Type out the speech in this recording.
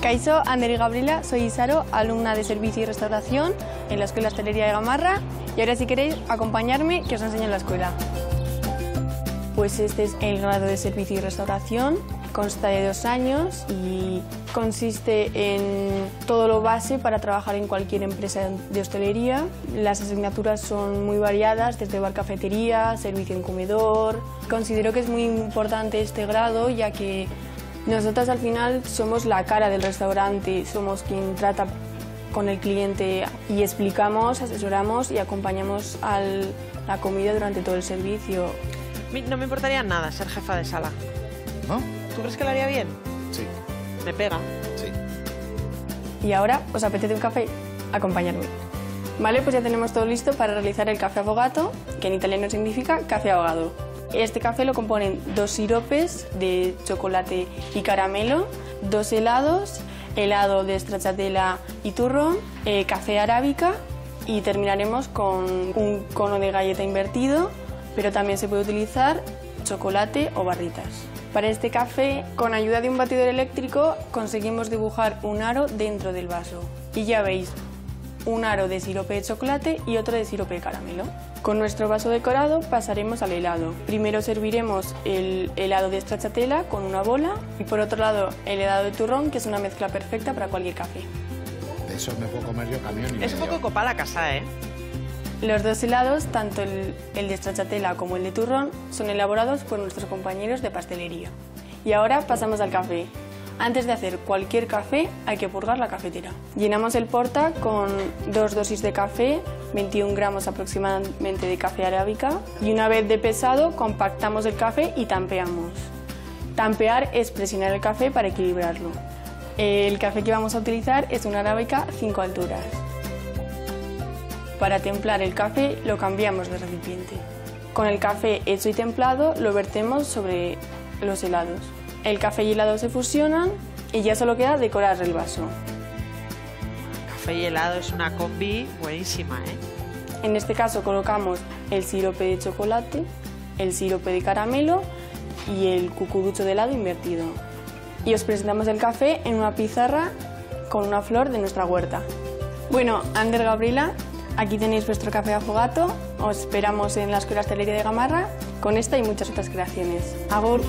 Caizo, Ander y Gabriela, soy Isaro, alumna de Servicio y Restauración en la Escuela Hostelería de Gamarra y ahora si queréis acompañarme que os enseño en la escuela. Pues este es el grado de Servicio y Restauración, consta de dos años y consiste en todo lo base para trabajar en cualquier empresa de hostelería. Las asignaturas son muy variadas, desde bar cafetería, servicio en comedor. Considero que es muy importante este grado ya que nosotras al final somos la cara del restaurante, somos quien trata con el cliente y explicamos, asesoramos y acompañamos a la comida durante todo el servicio. No me importaría nada ser jefa de sala. ¿No? ¿Tú crees que lo haría bien? Sí. Me pega. Sí. Y ahora, ¿os apetece un café? Acompañarme. Vale, pues ya tenemos todo listo para realizar el café afogato, que en italiano significa café ahogado. Este café lo componen dos siropes de chocolate y caramelo, dos helados, helado de stracciatella y turrón, eh, café arábica y terminaremos con un cono de galleta invertido, pero también se puede utilizar chocolate o barritas. Para este café, con ayuda de un batidor eléctrico, conseguimos dibujar un aro dentro del vaso. Y ya veis, un aro de sirope de chocolate y otro de sirope de caramelo. Con nuestro vaso decorado pasaremos al helado. Primero serviremos el helado de stracciatella con una bola y por otro lado el helado de turrón, que es una mezcla perfecta para cualquier café. De eso me puedo comer yo camión y Es medio. poco copa la casa, ¿eh? Los dos helados, tanto el, el de stracciatella como el de turrón, son elaborados por nuestros compañeros de pastelería. Y ahora pasamos al café. Antes de hacer cualquier café hay que purgar la cafetera. Llenamos el porta con dos dosis de café, 21 gramos aproximadamente de café arábica y una vez de pesado compactamos el café y tampeamos. Tampear es presionar el café para equilibrarlo. El café que vamos a utilizar es una arábica 5 alturas. Para templar el café lo cambiamos de recipiente. Con el café hecho y templado lo vertemos sobre los helados. El café y el helado se fusionan y ya solo queda decorar el vaso. Café y helado es una combi buenísima, ¿eh? En este caso colocamos el sirope de chocolate, el sirope de caramelo y el cucurucho de helado invertido. Y os presentamos el café en una pizarra con una flor de nuestra huerta. Bueno, Ander Gabriela, aquí tenéis vuestro café afogato. Os esperamos en la Escuela Hostelería de Gamarra con esta y muchas otras creaciones. Agur.